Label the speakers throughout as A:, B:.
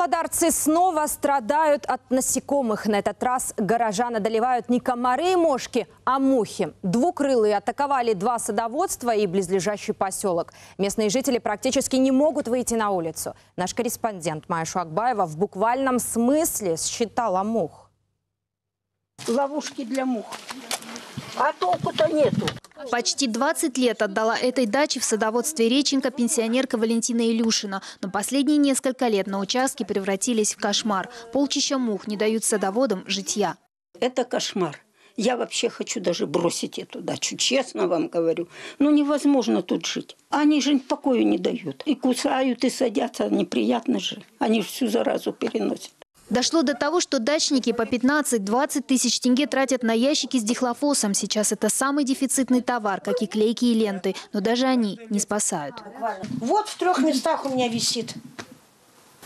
A: Павлодарцы снова страдают от насекомых. На этот раз горожан одолевают не комары и мошки, а мухи. Двукрылые атаковали два садоводства и близлежащий поселок. Местные жители практически не могут выйти на улицу. Наш корреспондент Майя Шуакбаева в буквальном смысле считала мух.
B: ловушки для мух. А толку-то нету.
C: Почти 20 лет отдала этой даче в садоводстве Реченко пенсионерка Валентина Илюшина. Но последние несколько лет на участке превратились в кошмар. Полчища мух не дают садоводам житья.
B: Это кошмар. Я вообще хочу даже бросить эту дачу, честно вам говорю. Ну, невозможно тут жить. Они же покою не дают. И кусают, и садятся. Неприятно же. Они всю заразу переносят.
C: Дошло до того, что дачники по 15-20 тысяч тенге тратят на ящики с дихлофосом. Сейчас это самый дефицитный товар, как и клейки и ленты. Но даже они не спасают.
D: Вот в трех местах у меня висит.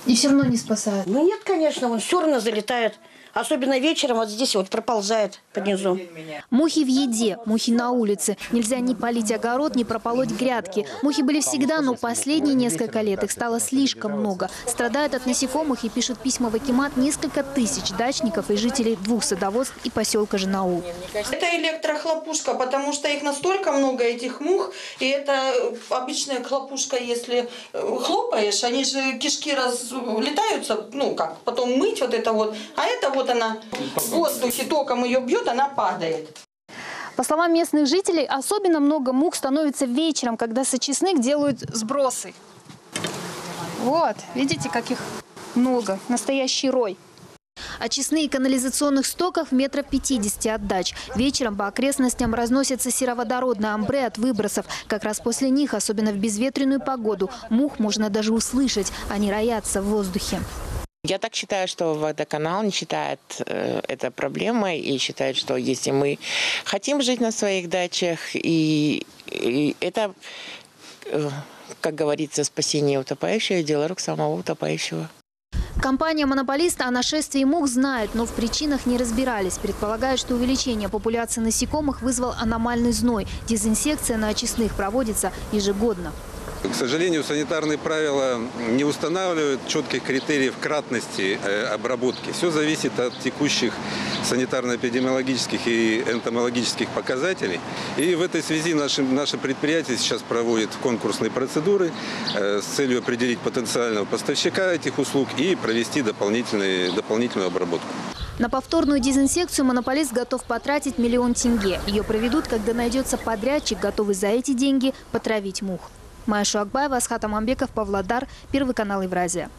C: И все равно не спасают.
D: Ну нет, конечно, он все равно залетает. Особенно вечером вот здесь вот проползает под низу.
C: Мухи в еде, мухи на улице. Нельзя ни полить огород, ни прополоть грядки. Мухи были всегда, но последние несколько лет их стало слишком много. Страдают от насекомых и пишут письма в Акимат несколько тысяч дачников и жителей двух садоводств и поселка Женаул.
E: Это электрохлопушка, потому что их настолько много, этих мух, и это обычная хлопушка, если э, хлопаешь, они же кишки разлетаются, ну как, потом мыть вот это вот, а это вот она в воздухе током ее бьет, она падает.
C: По словам местных жителей, особенно много мух становится вечером, когда с очистных делают сбросы. Вот, видите, как их много, настоящий рой. Очистные канализационных стоков метров 50 от дач. Вечером по окрестностям разносятся сероводородные амбре от выбросов. Как раз после них, особенно в безветренную погоду, мух можно даже услышать. Они роятся в воздухе.
F: Я так считаю, что водоканал не считает э, это проблемой и считает, что если мы хотим жить на своих дачах, и, и это, э, как говорится, спасение утопающего, дело рук самого утопающего.
C: Компания-монополист о нашествии мух знает, но в причинах не разбирались. Предполагают, что увеличение популяции насекомых вызвал аномальный зной. Дезинсекция на очистных проводится ежегодно.
G: К сожалению, санитарные правила не устанавливают четких критериев кратности э, обработки. Все зависит от текущих санитарно-эпидемиологических и энтомологических показателей. И в этой связи наши, наше предприятие сейчас проводит конкурсные процедуры э, с целью определить потенциального поставщика этих услуг и провести дополнительную обработку.
C: На повторную дезинсекцию монополист готов потратить миллион тенге. Ее проведут, когда найдется подрядчик, готовый за эти деньги потравить мух. Майя Шуакбаева, Асхат Амамбеков, Павлодар, Первый канал Евразия.